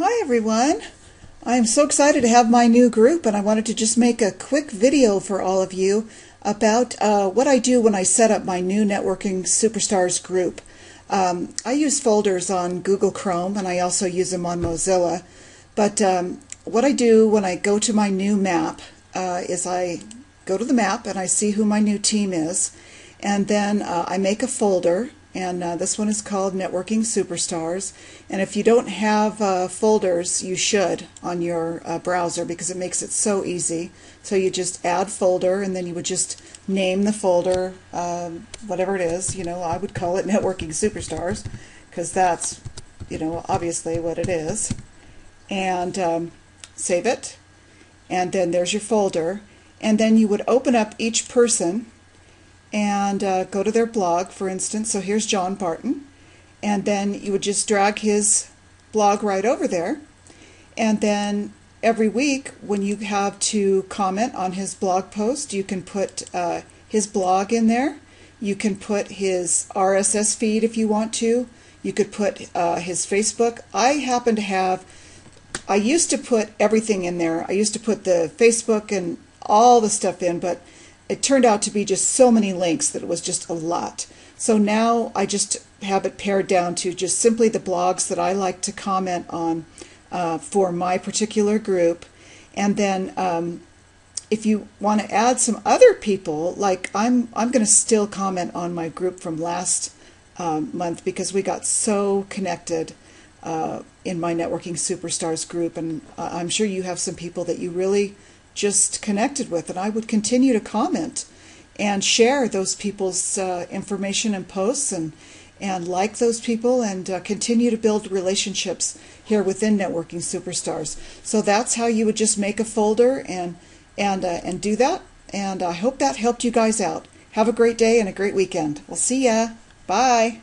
Hi everyone. I'm so excited to have my new group and I wanted to just make a quick video for all of you about uh, what I do when I set up my new Networking Superstars group. Um, I use folders on Google Chrome and I also use them on Mozilla. But um, what I do when I go to my new map uh, is I go to the map and I see who my new team is and then uh, I make a folder and uh, this one is called Networking Superstars. And if you don't have uh, folders, you should on your uh, browser because it makes it so easy. So you just add folder, and then you would just name the folder, um, whatever it is. You know, I would call it Networking Superstars because that's, you know, obviously what it is. And um, save it, and then there's your folder. And then you would open up each person and uh, go to their blog, for instance. So here's John Barton. And then you would just drag his blog right over there. And then every week, when you have to comment on his blog post, you can put uh, his blog in there. You can put his RSS feed if you want to. You could put uh, his Facebook. I happen to have, I used to put everything in there. I used to put the Facebook and all the stuff in, but it turned out to be just so many links that it was just a lot. So now I just have it pared down to just simply the blogs that I like to comment on uh, for my particular group. And then um, if you want to add some other people, like I'm, I'm going to still comment on my group from last um, month because we got so connected uh, in my Networking Superstars group. And uh, I'm sure you have some people that you really just connected with. And I would continue to comment and share those people's uh, information and posts and and like those people and uh, continue to build relationships here within networking superstars. So that's how you would just make a folder and and uh, and do that. And i hope that helped you guys out. Have a great day and a great weekend. We'll see ya. Bye